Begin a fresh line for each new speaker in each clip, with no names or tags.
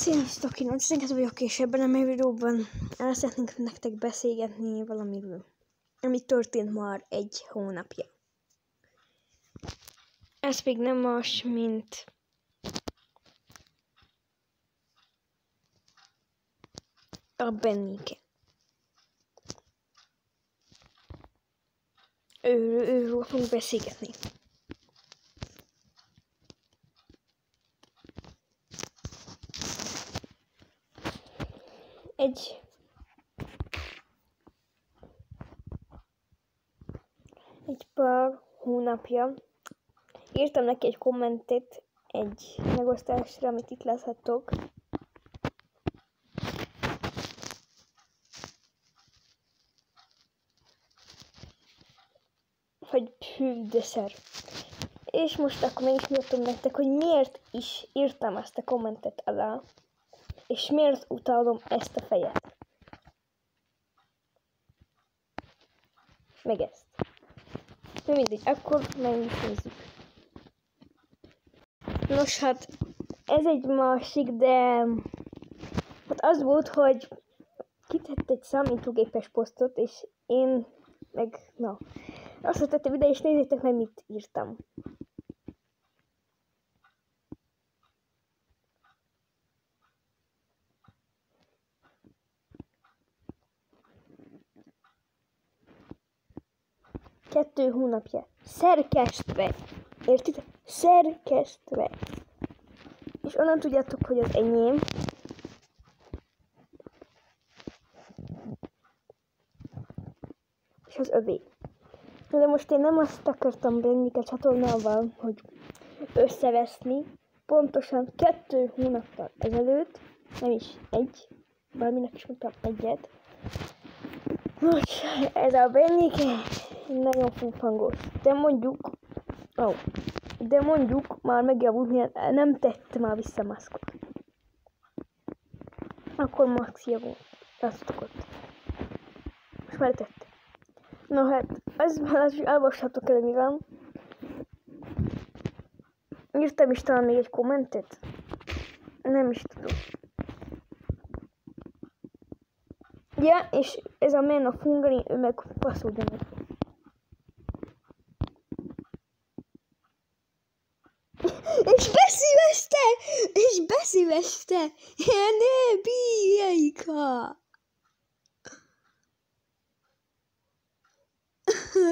Sziasztok, én Cinket vagyok, és ebben a videóban el szeretnénk nektek beszélgetni valamiről, ami történt már egy hónapja. Ez még nem más, mint a Bennike. Őről, őről fogunk beszélgetni. Egy egy pár hónapja írtam neki egy kommentet egy megosztásra, amit itt láthatok. Hogy hű, de szer. És most akkor meg is nektek, hogy miért is írtam ezt a kommentet alá. És miért utálom ezt a fejet? Meg ezt. De mindegy, akkor meg is nézzük. Nos, hát ez egy másik, de hát az volt, hogy kitett egy számítógépes posztot, és én meg, na, azt tettem ide, és nézzétek meg, mit írtam. Kettő hónapja. Szerkesztve. Értitek? Szerkesztve. És onnan tudjátok, hogy az enyém. És az övé. De most én nem azt akartam benni a csatornával, hogy összeveszni. Pontosan kettő hónappal ezelőtt, nem is egy, bárminek is mondtam egyet. Most ez a Bennike nagyon fúfangos. De mondjuk, ó, de mondjuk már megjavult, miért nem tette már vissza maszkot. Akkor maxia volt. Látszottok ott. Most már tette. Na hát, ez már az, hogy elvassátok el, mi van. Írtam is talán még egy kommentet. Nem is tudom. Ja, és ez a men a fungani, ő meg passzolja meg. És beszíveste! És beszíveste! Ne, bíjaika!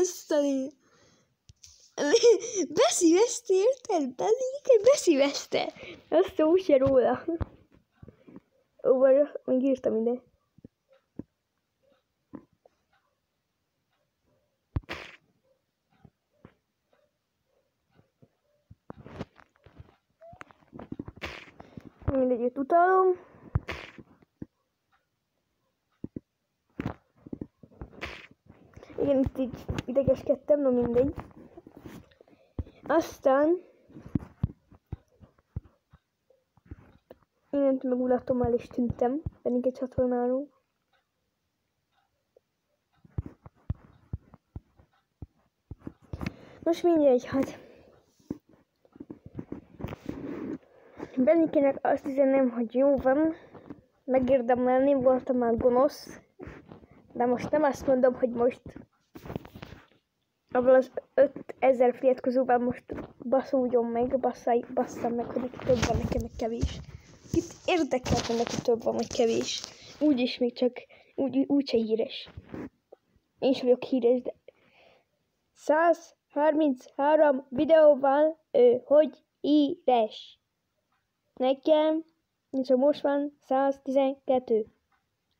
Azt a Beszíveste, érted? Beszíveste, beszíveste! Azt szó se róla. Ó, még írtam ide. Mindegy, őt utálom. Igen, itt így idegeskedtem, no mindegy. Aztán innent meg ulatommal is tűntem, pedig egy csatornáról. Most mindegy, hát Bennikének azt üzenem, hogy jó van, megérdemleni, voltam már gonosz, de most nem azt mondom, hogy most abból az 5000 fiat közülben most baszuljon meg, basszaj, basszam meg, hogy neki több van, nekem meg kevés. Itt érdekel, hogy neki több van, vagy kevés. Úgyis még csak, úgy, úgyse híres. Én is vagyok híres, de 133 videóval, ő, hogy íres. Nekem és most van 112.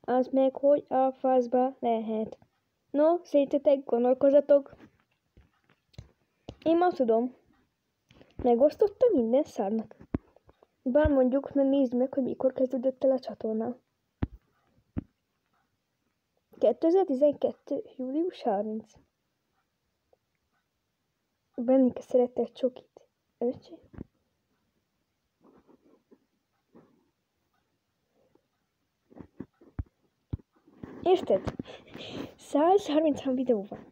Az meg hogy a faszba lehet. No, szétetek, gondolkozatok. Én ma tudom. Megosztottam minden szárnak. Bár mondjuk, mert nézd meg, hogy mikor kezdődött el a csatorna. 2012. július 30. Bennike szerette egy csokit. Öcsé? Érted? 133 videó van.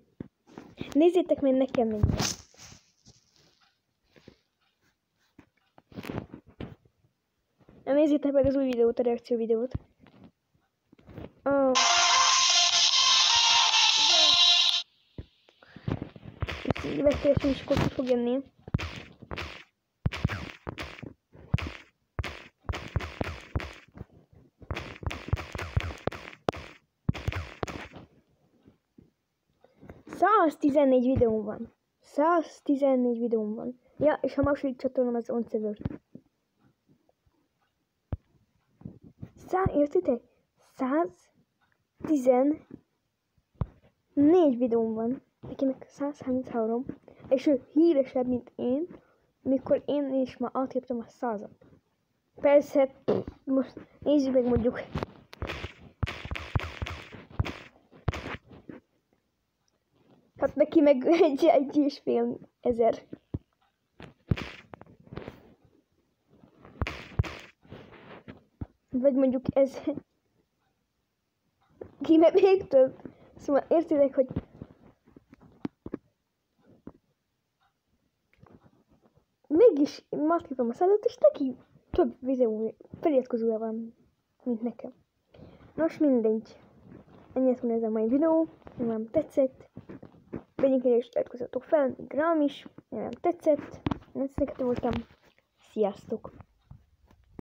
Nézzétek meg nekem mennyire. nézzétek meg az új videót, a reakció videót. Oh. Veszélyesen is akkor ki fog jönni. Száz tizennégy videóm van. 114 videóm van. Ja, és a második csatornám az On Server. Szá, értitek? 114 videóm van. Nekinek 133. És ő híresebb, mint én, mikor én is már átírtam a százat. Persze, most nézzük meg mondjuk. Hát neki meg egy, egy és fél ezer. Vagy mondjuk ez... Ki meg még több. Szóval értitek, hogy mégis maszkítom a szállat, és neki több videó feliratkozója van, mint nekem. Nos, mindegy. Ennyit van ez a mai videó, nem tetszett. Vegyünk egy és iratkozzatok fel, rám is, nem tetszett. Nem voltam. Sziasztok!